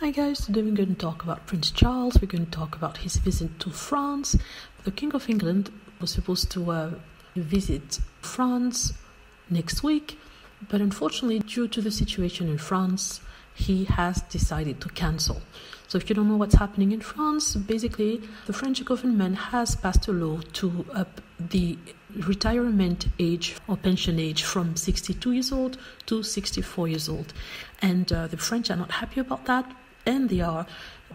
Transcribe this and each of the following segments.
Hi guys, today we're going to talk about Prince Charles. We're going to talk about his visit to France. The King of England was supposed to uh, visit France next week, but unfortunately, due to the situation in France, he has decided to cancel. So, if you don't know what's happening in France, basically, the French government has passed a law to up the retirement age or pension age from 62 years old to 64 years old. And uh, the French are not happy about that and they are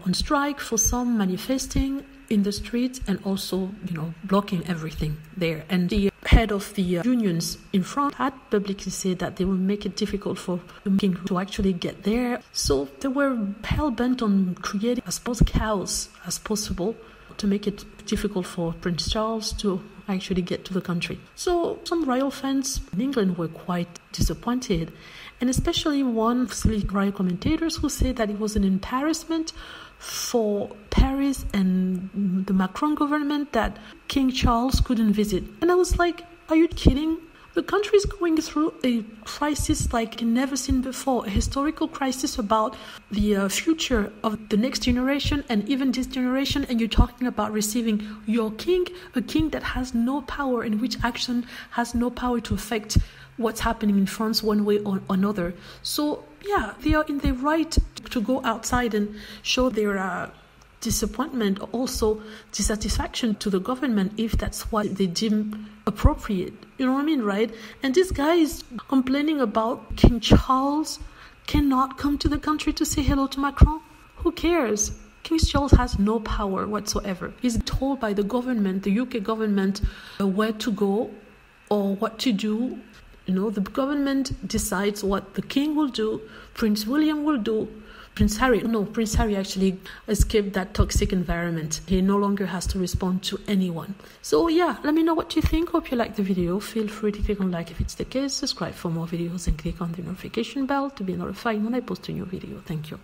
on strike for some manifesting in the streets and also you know blocking everything there. And the head of the uh, unions in France had publicly said that they will make it difficult for king to actually get there. So they were hell bent on creating as much chaos as possible to make it difficult for Prince Charles to actually get to the country. So some royal fans in England were quite disappointed, and especially one the royal commentators who said that it was an embarrassment for Paris and the Macron government that King Charles couldn't visit. And I was like, are you kidding? The country is going through a crisis like never seen before, a historical crisis about the uh, future of the next generation and even this generation. And you're talking about receiving your king, a king that has no power, in which action has no power to affect what's happening in France one way or another. So, yeah, they are in the right to go outside and show their. Uh, disappointment, also dissatisfaction to the government if that's what they deem appropriate. You know what I mean, right? And this guy is complaining about King Charles cannot come to the country to say hello to Macron. Who cares? King Charles has no power whatsoever. He's told by the government, the UK government, uh, where to go or what to do. You know, the government decides what the king will do, Prince William will do, Prince Harry, no, Prince Harry actually escaped that toxic environment. He no longer has to respond to anyone. So yeah, let me know what you think. Hope you like the video. Feel free to click on like if it's the case, subscribe for more videos and click on the notification bell to be notified when I post a new video. Thank you.